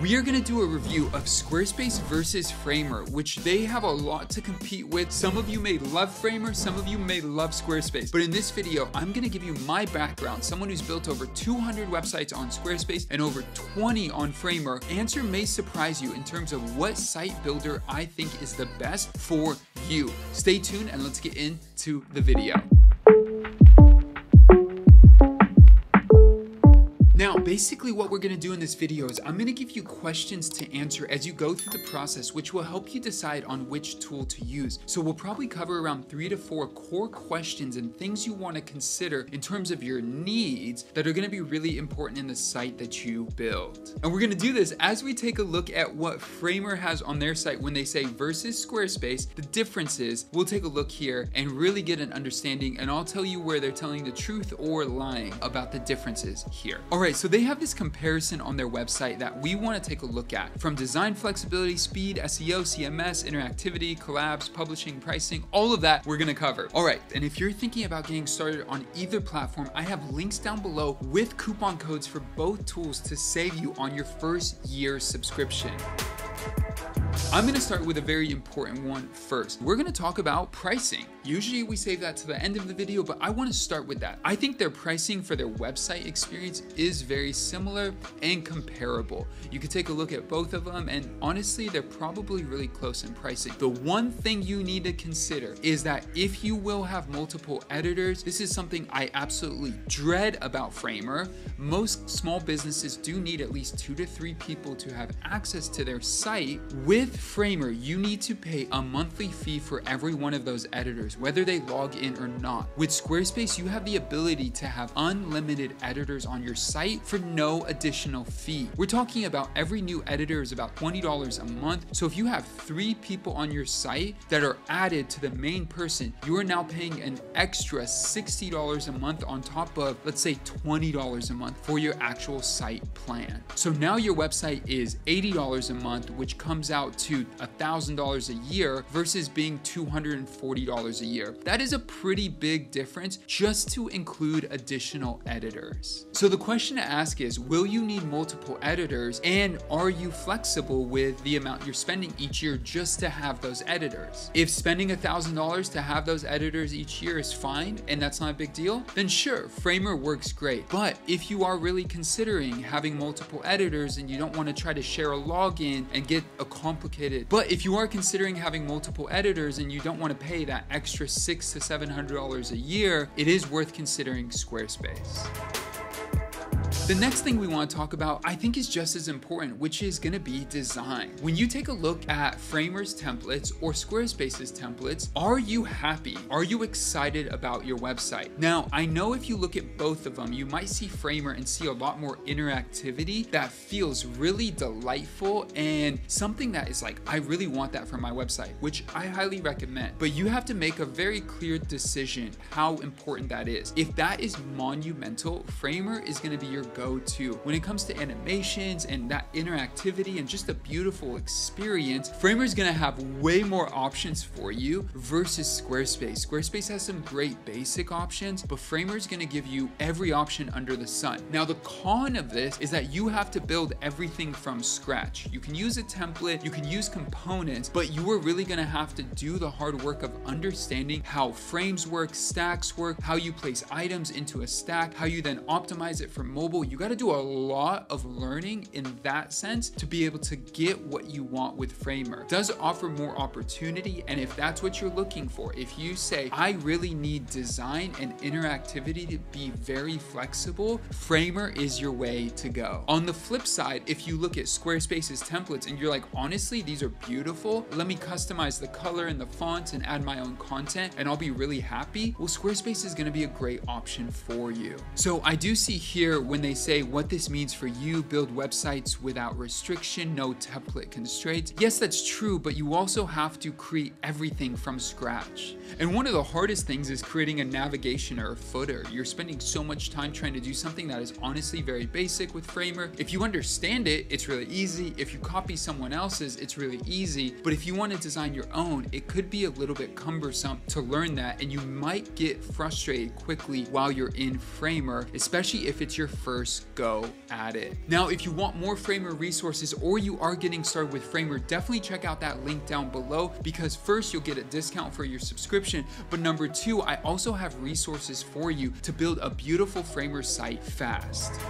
We are going to do a review of Squarespace versus Framer, which they have a lot to compete with. Some of you may love Framer, some of you may love Squarespace. But in this video, I'm going to give you my background, someone who's built over 200 websites on Squarespace and over 20 on Framer. Answer may surprise you in terms of what site builder I think is the best for you. Stay tuned and let's get into the video. Basically what we're gonna do in this video is I'm gonna give you questions to answer as you go through the process, which will help you decide on which tool to use. So we'll probably cover around three to four core questions and things you wanna consider in terms of your needs that are gonna be really important in the site that you build. And we're gonna do this as we take a look at what Framer has on their site when they say versus Squarespace, the differences. We'll take a look here and really get an understanding and I'll tell you where they're telling the truth or lying about the differences here. All right, so they have this comparison on their website that we want to take a look at from design flexibility, speed, SEO, CMS, interactivity, collabs, publishing, pricing, all of that we're going to cover. All right, and if you're thinking about getting started on either platform, I have links down below with coupon codes for both tools to save you on your first year subscription. I'm gonna start with a very important one first. We're gonna talk about pricing. Usually we save that to the end of the video, but I wanna start with that. I think their pricing for their website experience is very similar and comparable. You could take a look at both of them and honestly, they're probably really close in pricing. The one thing you need to consider is that if you will have multiple editors, this is something I absolutely dread about Framer. Most small businesses do need at least two to three people to have access to their site with Framer, you need to pay a monthly fee for every one of those editors, whether they log in or not. With Squarespace, you have the ability to have unlimited editors on your site for no additional fee. We're talking about every new editor is about $20 a month. So if you have three people on your site that are added to the main person, you are now paying an extra $60 a month on top of, let's say, $20 a month for your actual site plan. So now your website is $80 a month, which comes out out to $1,000 a year versus being $240 a year. That is a pretty big difference just to include additional editors. So the question to ask is, will you need multiple editors and are you flexible with the amount you're spending each year just to have those editors? If spending $1,000 to have those editors each year is fine and that's not a big deal, then sure, Framer works great. But if you are really considering having multiple editors and you don't want to try to share a login and get a complicated. But if you are considering having multiple editors and you don't want to pay that extra six to seven hundred dollars a year, it is worth considering Squarespace. The next thing we want to talk about, I think is just as important, which is going to be design. When you take a look at Framer's templates or Squarespace's templates, are you happy? Are you excited about your website? Now, I know if you look at both of them, you might see Framer and see a lot more interactivity that feels really delightful and something that is like, I really want that for my website, which I highly recommend. But you have to make a very clear decision how important that is. If that is monumental, Framer is going to be your go-to. When it comes to animations and that interactivity and just a beautiful experience, Framer is gonna have way more options for you versus Squarespace. Squarespace has some great basic options, but Framer is gonna give you every option under the sun. Now the con of this is that you have to build everything from scratch. You can use a template, you can use components, but you are really gonna have to do the hard work of understanding how frames work, stacks work, how you place items into a stack, how you then optimize it for mobile you got to do a lot of learning in that sense to be able to get what you want with Framer. It does offer more opportunity. And if that's what you're looking for, if you say, I really need design and interactivity to be very flexible, Framer is your way to go. On the flip side, if you look at Squarespace's templates and you're like, honestly, these are beautiful. Let me customize the color and the font and add my own content and I'll be really happy. Well, Squarespace is going to be a great option for you. So I do see here when they say what this means for you, build websites without restriction, no template constraints. Yes, that's true, but you also have to create everything from scratch. And one of the hardest things is creating a navigation or a footer. You're spending so much time trying to do something that is honestly very basic with Framer. If you understand it, it's really easy. If you copy someone else's, it's really easy. But if you want to design your own, it could be a little bit cumbersome to learn that and you might get frustrated quickly while you're in Framer, especially if it's your first first go at it. Now, if you want more Framer resources or you are getting started with Framer, definitely check out that link down below because first you'll get a discount for your subscription, but number two, I also have resources for you to build a beautiful Framer site fast.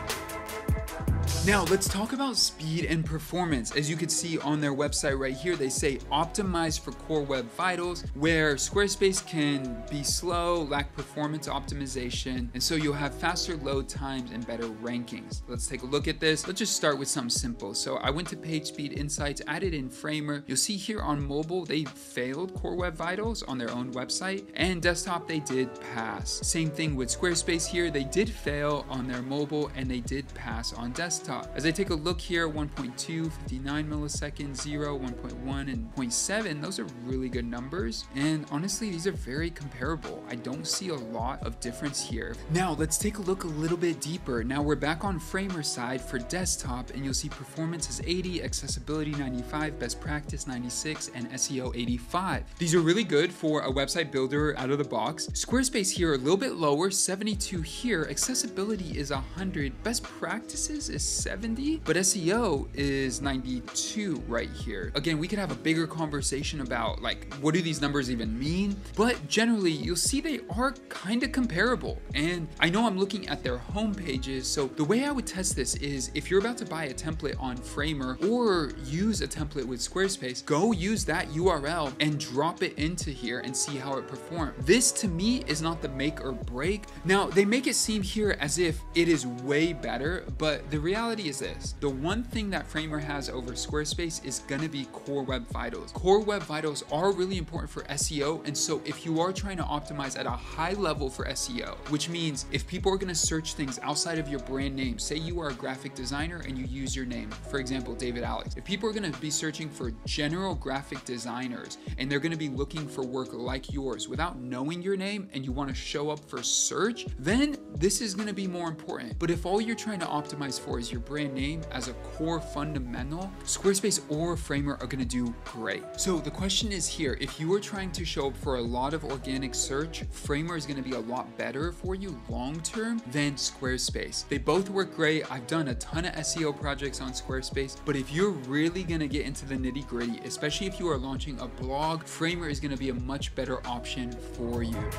Now let's talk about speed and performance. As you can see on their website right here, they say optimize for core web vitals, where Squarespace can be slow, lack performance optimization, and so you'll have faster load times and better rankings. Let's take a look at this. Let's just start with something simple. So I went to PageSpeed Insights, added in Framer. You'll see here on mobile, they failed core web vitals on their own website, and desktop they did pass. Same thing with Squarespace here, they did fail on their mobile and they did pass on desktop As I take a look here, 1.2, 59 milliseconds, 0, 1.1, and 0.7, those are really good numbers. And honestly, these are very comparable. I don't see a lot of difference here. Now, let's take a look a little bit deeper. Now we're back on Framer side for desktop, and you'll see performance is 80, accessibility 95, best practice 96, and SEO 85. These are really good for a website builder out of the box. Squarespace here a little bit lower, 72 here. Accessibility is 100. Best practices is 70, but SEO is 92 right here. Again, we could have a bigger conversation about like, what do these numbers even mean? But generally, you'll see they are kind of comparable. And I know I'm looking at their home pages, so the way I would test this is if you're about to buy a template on Framer or use a template with Squarespace, go use that URL and drop it into here and see how it performs. This to me is not the make or break. Now, they make it seem here as if it is way better, but the reality reality is this. The one thing that Framer has over Squarespace is gonna be Core Web Vitals. Core Web Vitals are really important for SEO, and so if you are trying to optimize at a high level for SEO, which means if people are gonna search things outside of your brand name, say you are a graphic designer and you use your name, for example, David Alex. If people are gonna be searching for general graphic designers and they're gonna be looking for work like yours without knowing your name and you wanna show up for search, then this is gonna be more important. But if all you're trying to optimize for is your brand name as a core fundamental, Squarespace or Framer are gonna do great. So the question is here, if you are trying to show up for a lot of organic search, Framer is gonna be a lot better for you long-term than Squarespace. They both work great. I've done a ton of SEO projects on Squarespace, but if you're really gonna get into the nitty gritty, especially if you are launching a blog, Framer is gonna be a much better option for you.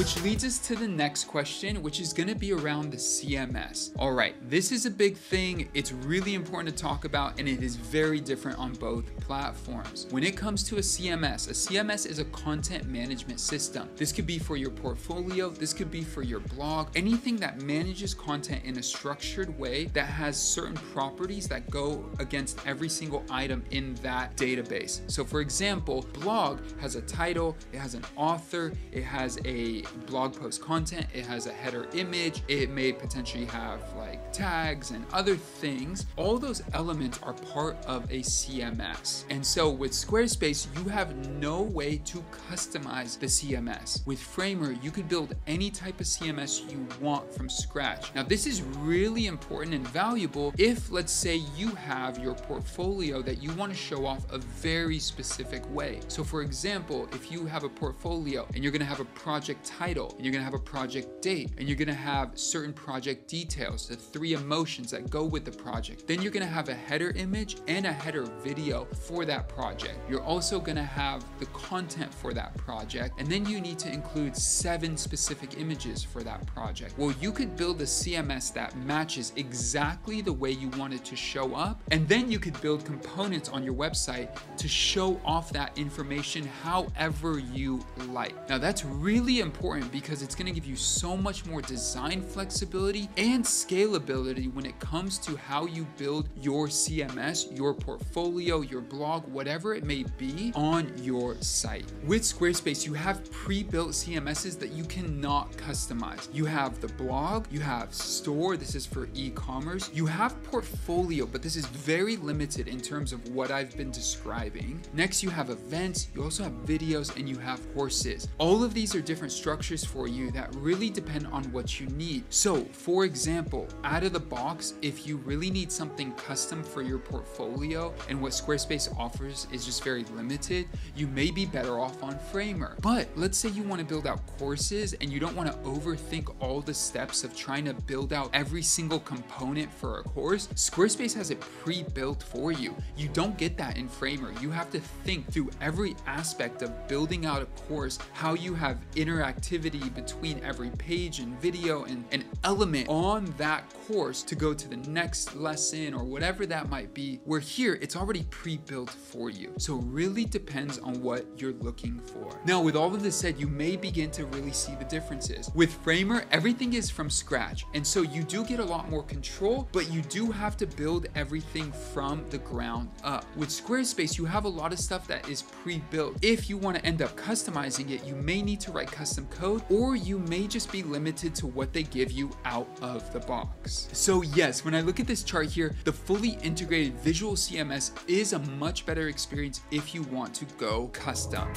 Which leads us to the next question, which is gonna be around the CMS. All right, this is a big thing. It's really important to talk about, and it is very different on both platforms. When it comes to a CMS, a CMS is a content management system. This could be for your portfolio, this could be for your blog, anything that manages content in a structured way that has certain properties that go against every single item in that database. So for example, blog has a title, it has an author, it has a blog post content, it has a header image, it may potentially have like tags and other things. All those elements are part of a CMS. And so with Squarespace, you have no way to customize the CMS. With Framer, you could build any type of CMS you want from scratch. Now, this is really important and valuable if, let's say, you have your portfolio that you want to show off a very specific way. So, for example, if you have a portfolio and you're going to have a project title, and you're gonna have a project date, and you're gonna have certain project details, the three emotions that go with the project. Then you're gonna have a header image and a header video for that project. You're also gonna have the content for that project, and then you need to include seven specific images for that project. Well, you could build a CMS that matches exactly the way you want it to show up, and then you could build components on your website to show off that information however you like. Now, that's really important important because it's gonna give you so much more design flexibility and scalability when it comes to how you build your CMS, your portfolio, your blog, whatever it may be on your site. With Squarespace, you have pre-built CMSs that you cannot customize. You have the blog, you have store, this is for e-commerce. You have portfolio, but this is very limited in terms of what I've been describing. Next, you have events, you also have videos, and you have horses. All of these are different structures structures for you that really depend on what you need. So, for example, out of the box, if you really need something custom for your portfolio and what Squarespace offers is just very limited, you may be better off on Framer. But let's say you want to build out courses and you don't want to overthink all the steps of trying to build out every single component for a course. Squarespace has it pre-built for you. You don't get that in Framer. You have to think through every aspect of building out a course, how you have interactivity between every page and video and an element on that course to go to the next lesson or whatever that might be. Where here, it's already pre-built for you. So it really depends on what you're looking for. Now, with all of this said, you may begin to really see the differences. With Framer, everything is from scratch. And so you do get a lot more control, but you do have to build everything from the ground up. With Squarespace, you have a lot of stuff that is pre-built. If you want to end up customizing it, you may need to write custom code, or you may just be limited to what they give you out of the box. So yes, when I look at this chart here, the fully integrated visual CMS is a much better experience if you want to go custom.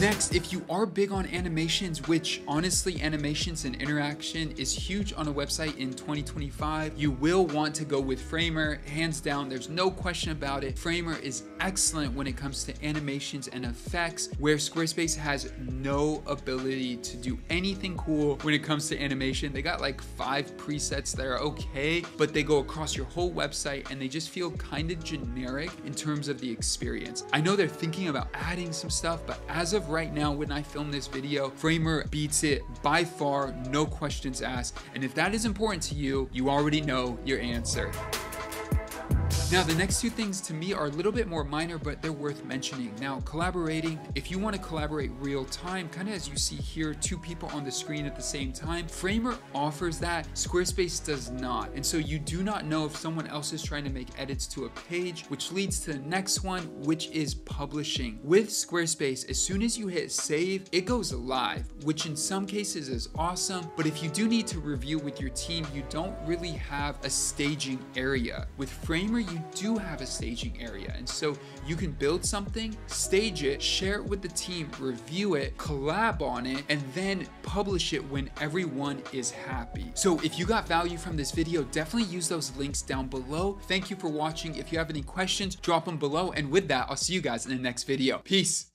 Next, if you are big on animations, which honestly animations and interaction is huge on a website in 2025, you will want to go with Framer. Hands down, there's no question about it. Framer is excellent when it comes to animations and effects, where Squarespace has no ability to do anything cool when it comes to animation. They got like five presets that are okay, but they go across your whole website and they just feel kind of generic in terms of the experience. I know they're thinking about adding some stuff, but as of right now when I film this video, Framer beats it by far, no questions asked. And if that is important to you, you already know your answer. Now, the next two things to me are a little bit more minor, but they're worth mentioning. Now, collaborating, if you want to collaborate real time, kind of as you see here, two people on the screen at the same time, Framer offers that, Squarespace does not. And so you do not know if someone else is trying to make edits to a page, which leads to the next one, which is publishing. With Squarespace, as soon as you hit save, it goes live, which in some cases is awesome. But if you do need to review with your team, you don't really have a staging area. With Framer, you do have a staging area. And so you can build something, stage it, share it with the team, review it, collab on it, and then publish it when everyone is happy. So if you got value from this video, definitely use those links down below. Thank you for watching. If you have any questions, drop them below. And with that, I'll see you guys in the next video. Peace.